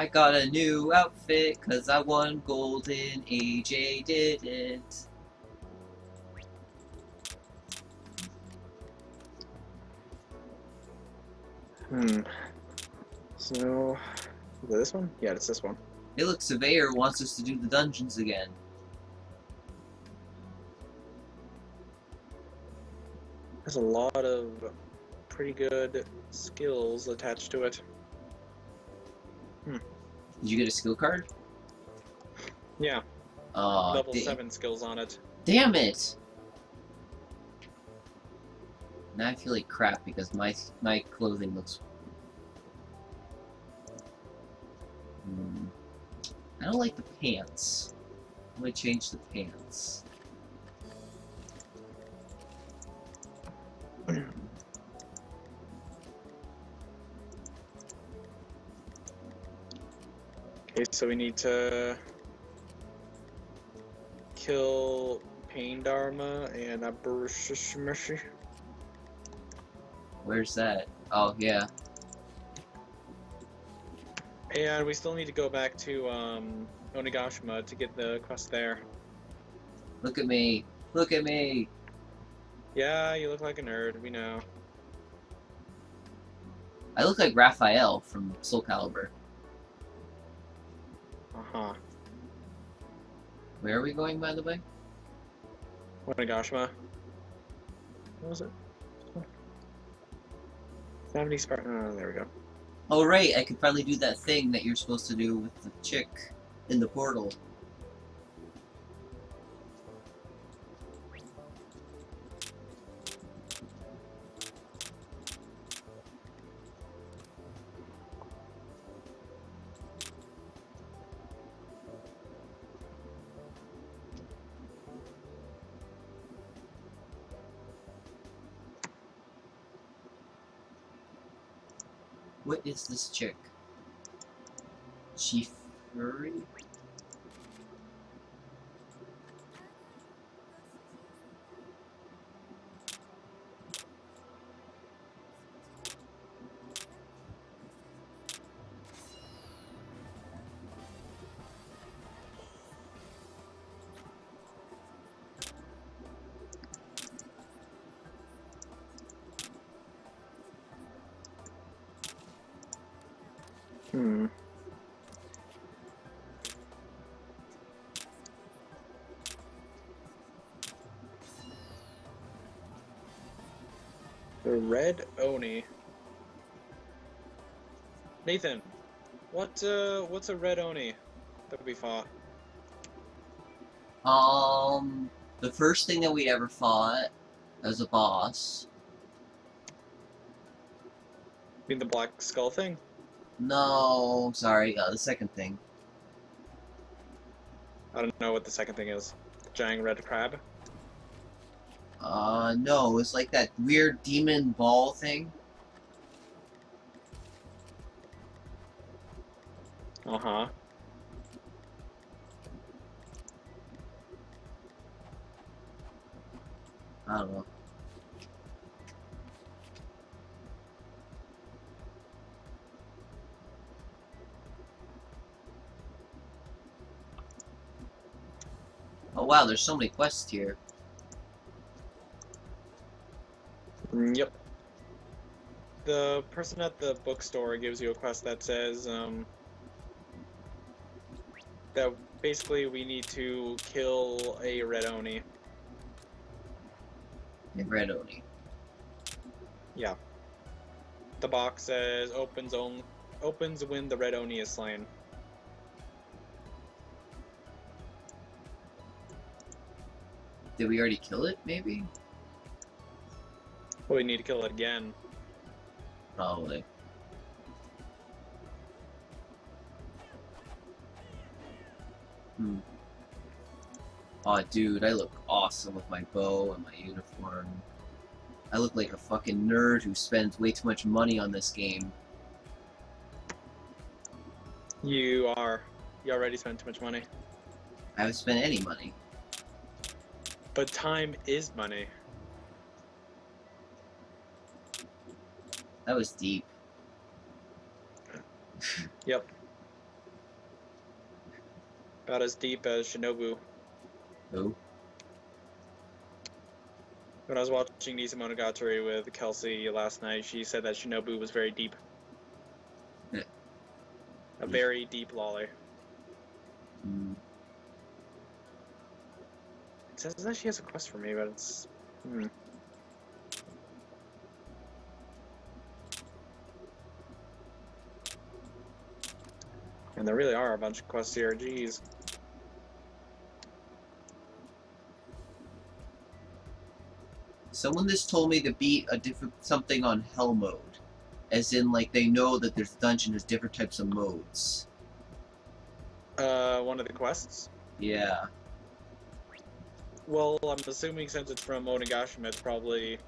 I got a new outfit cause I won golden. AJ did it. Hmm. So, is it this one? Yeah, it's this one. Hey look, Surveyor wants us to do the dungeons again. There's a lot of pretty good skills attached to it. Did you get a skill card? Yeah, Oh, level 7 skills on it. damn it! Now I feel like crap because my my clothing looks. Hmm. I don't like the pants. I'm gonna change the pants. Okay, so we need to kill Pain Dharma and Aburushishi. Where's that? Oh yeah. And we still need to go back to um, Onigashima to get the quest there. Look at me. Look at me. Yeah, you look like a nerd, we know. I look like Raphael from Soul Calibur. Uh-huh. Where are we going, by the way? Onigashima. What was it? 70 Spartan. Oh, there we go. Oh right, I could finally do that thing that you're supposed to do with the chick in the portal. What is this chick? She furry? Hmm. The red Oni. Nathan, what uh what's a red Oni that we fought? Um, the first thing that we ever fought as a boss. You mean the black skull thing? No, sorry, uh, the second thing. I don't know what the second thing is. The giant red crab? Uh, no, it's like that weird demon ball thing. Uh-huh. I don't know. Wow, there's so many quests here. Mm, Yep. The person at the bookstore gives you a quest that says, um, that basically we need to kill a red Oni. In Red Oni. Yeah. The box says opens on opens when the red Oni is slain. Did we already kill it, maybe? Well, we need to kill it again. Probably. Hmm. Aw, dude, I look awesome with my bow and my uniform. I look like a fucking nerd who spends way too much money on this game. You are. You already spent too much money. I haven't spent any money. But time is money. That was deep. Yep. About as deep as Shinobu. Who? When I was watching Nisemonogatari with Kelsey last night, she said that Shinobu was very deep. A very deep lolly. Says that she has a quest for me, but it's. Hmm. And there really are a bunch of quest CRGs. Someone just told me to beat a different something on hell mode. As in, like, they know that there's dungeon, there's different types of modes. Uh, one of the quests? Yeah. Well, I'm assuming since it's from Onigashima, it's probably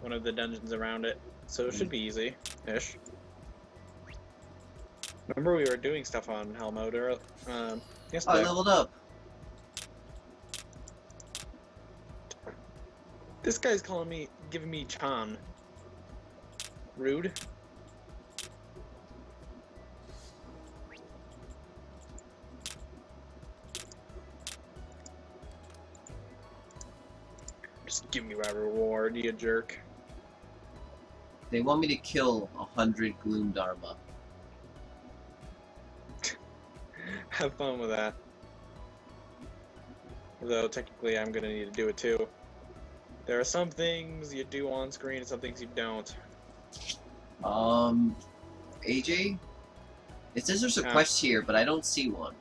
one of the dungeons around it. So it should be easy-ish. Remember we were doing stuff on Hell Mode earl- um, Oh, I leveled up. This guy's calling me, giving me Chan. Rude. Just give me my reward, you jerk. They want me to kill a hundred Gloom Dharma. Have fun with that. Though technically I'm gonna need to do it too. There are some things you do on screen and some things you don't. Um, AJ? It says there's a Yeah. quest here, but I don't see one.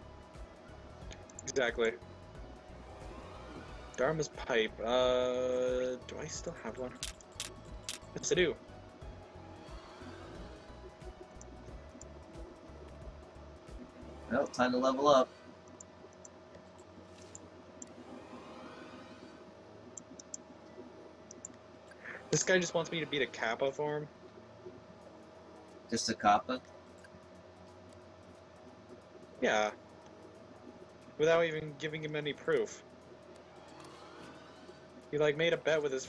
Exactly. Dharma's pipe. Uh, do I still have one? Yes, I do. Well, time to level up. This guy just wants me to beat a Kappa for him. Just a Kappa. Yeah. Without even giving him any proof. He like made a bet with his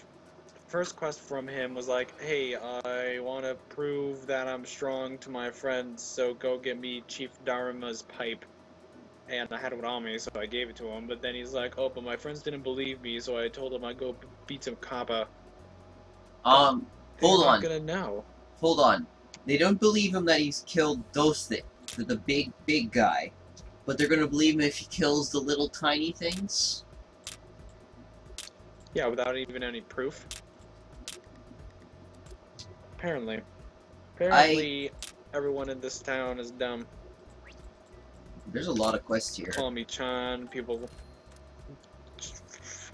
first quest from him was like, "Hey, I want to prove that I'm strong to my friends, so go get me Chief Dharma's pipe." And I had it on me, so I gave it to him. But then he's like, "Oh, but my friends didn't believe me, so I told him I'd go beat some Kappa." Um, hold They're on. gonna know. hold on. They don't believe him that he's killed those things, the, the big, big guy. But they're gonna believe him if he kills the little tiny things? Yeah, without even any proof. Apparently. Apparently, everyone in this town is dumb. There's a lot of quests here. Call me Chan, people.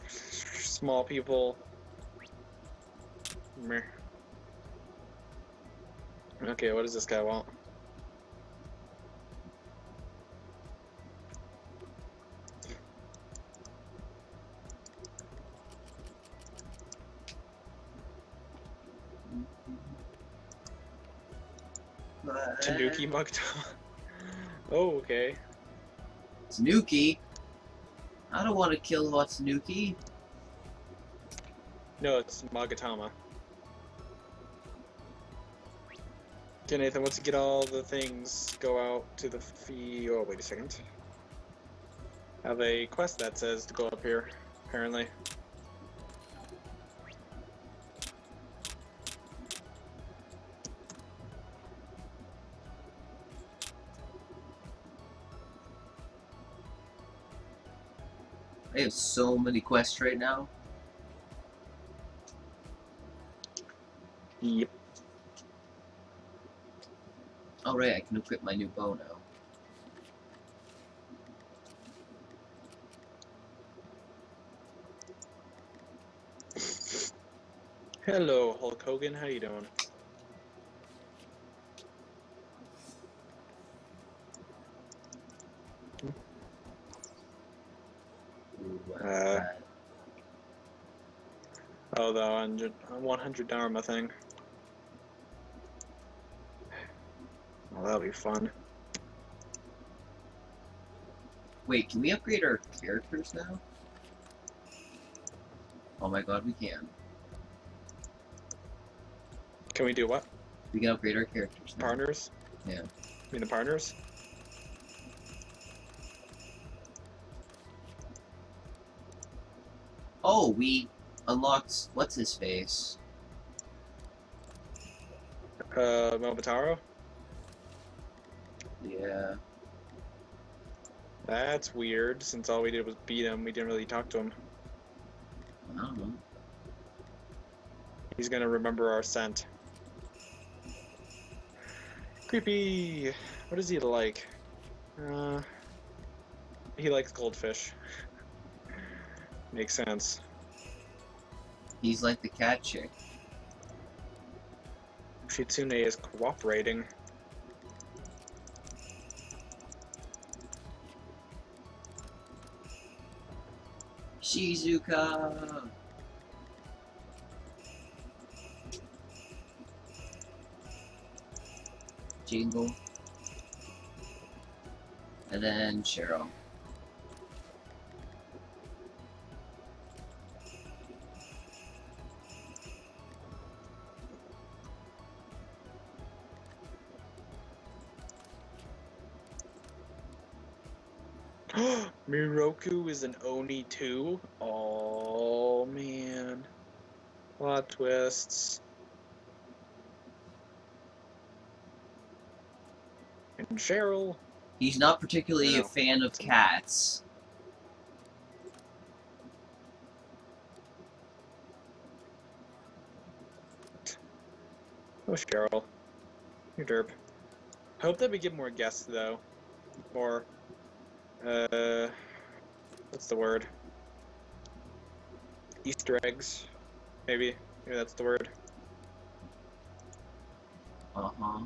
Small people. Okay, what does this guy want? Tanuki Mugta. oh, okay. Tanuki? I don't want to kill Watsunuki. No, it's Magatama. Okay, Nathan, once you get all the things, go out to the fee. Oh, wait a second. Have a quest that says to go up here, apparently. I have so many quests right now. Yep. Alright, I can equip my new bow now. Hello, Hulk Hogan. How you doing? Uh? Oh, the 100, 100 Dharma thing. Well, that'll be fun. Wait, can we upgrade our characters now? Oh my god, we can. Can we do what? We can upgrade our characters now. Partners? Yeah. You mean the partners? Oh, we unlocked what's his face? Uh, Momotaro? Yeah. That's weird, since all we did was beat him. We didn't really talk to him. I don't know. He's gonna remember our scent. Creepy! What is he like? Uh, he likes goldfish. Makes sense. He's like the cat chick. Shitsune is cooperating. Shizuka. Jingle. And then Cheryl. Miroku is an Oni too? Oh man. Plot twists. And Cheryl. He's not particularly a fan of cats. Oh, Cheryl. You derp. Hope that we get more guests, though. More, uh, what's the word? Easter eggs, maybe. Maybe that's the word. Uh huh.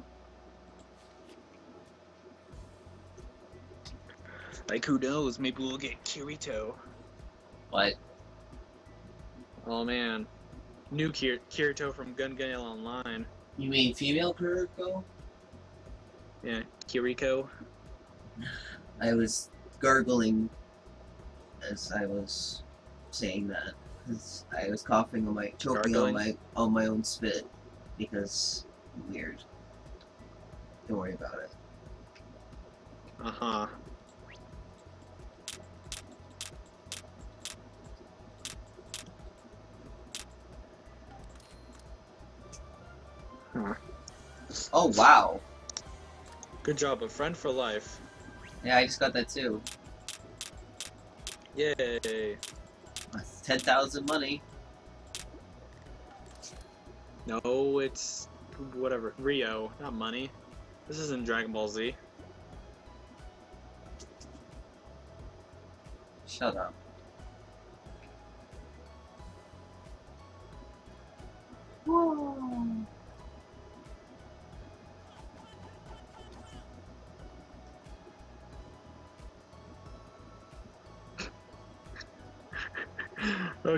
Like, who knows? Maybe we'll get Kirito. What? Oh man, new Kir- Kirito from Gun Gale Online. You mean female Kiriko? Yeah, Kiriko. I was gargling as I was saying that. 'cause I was coughing on my choking on my on my own spit because weird. Don't worry about it. Uh. Huh. Oh wow. Good job, a friend for life. Yeah, I just got that too. Yay. That's ten thousand money. No, it's whatever. Ryo, not money. This isn't Dragon Ball Z. Shut up.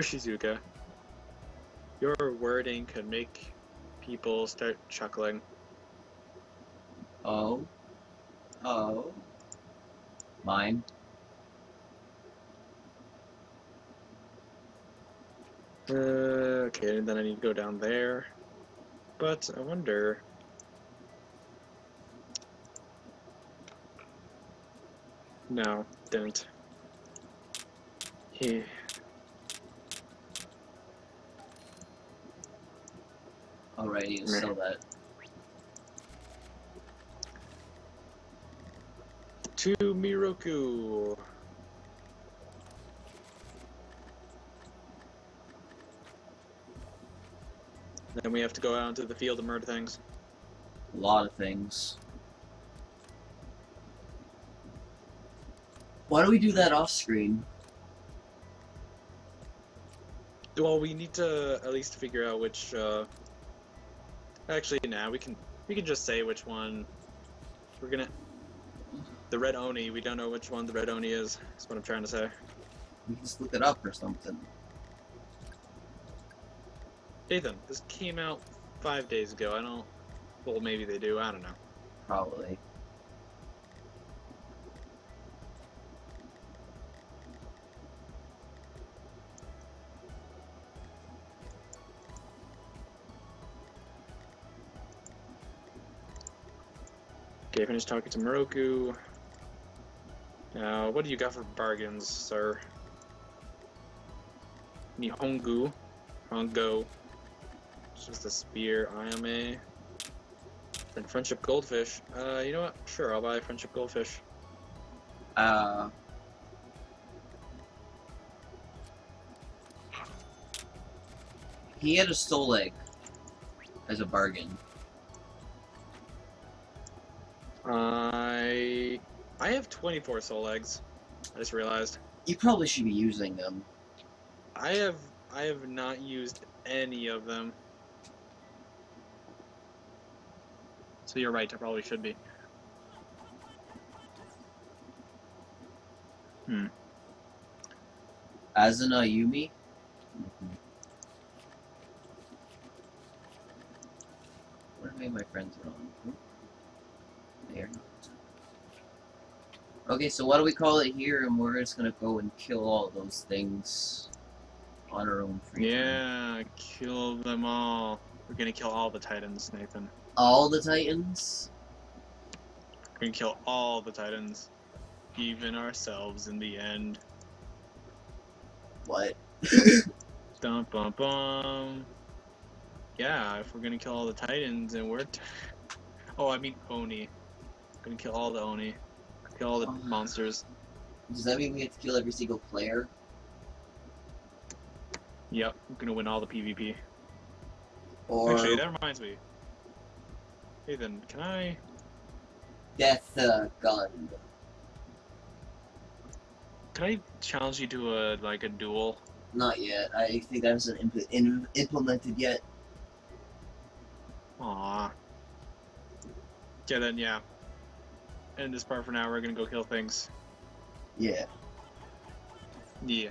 Shizuka. Your wording could make people start chuckling. Oh. Oh. Mine. Uh, okay, then I need to go down there. But I wonder. No, didn't. He. Alrighty, you Meh. sell that. To Miroku. Then we have to go out into the field and murder things. A lot of things. Why do we do that off screen? Well, we need to at least figure out which. Uh... Actually, now we can we can just say which one. We're gonna. The red oni. We don't know which one the red oni is. That's what I'm trying to say. We can just look it up or something. Ethan, this came out five days ago. I don't. Well, maybe they do. I don't know. Probably. Okay, finished talking to Miroku. Now, what do you got for bargains, sir? Nihongu. Hongo. Just a spear. Ayame. Then friendship goldfish. Uh, you know what? Sure, I'll buy friendship goldfish. Uh, he had a soul egg as a bargain. I I have 24 soul eggs. I just realized. You probably should be using them. I have I have not used any of them. So you're right, I probably should be. Hmm. As an Ayumi. What are my friends are on? They are not. Okay, so what do we call it here? And we're just gonna go and kill all those things on our own free time. Yeah, kill them all. We're gonna kill all the titans, Nathan. All the titans? We're gonna kill all the titans. Even ourselves in the end. What? Dum bum bum. Yeah, if we're gonna kill all the titans and we're. T- oh, I mean Oni. Gonna kill all the Oni. Kill all the Oh. monsters. Does that mean we have to kill every single player? Yep, I'm gonna win all the PvP. Or Actually, that reminds me. Nathan, can I? death uh, gun? Can I challenge you to a like a duel? Not yet. I think that hasn't impl- in- implemented yet. Aww. Yeah, then yeah. End this part for now. We're gonna go kill things. Yeah. Yeah.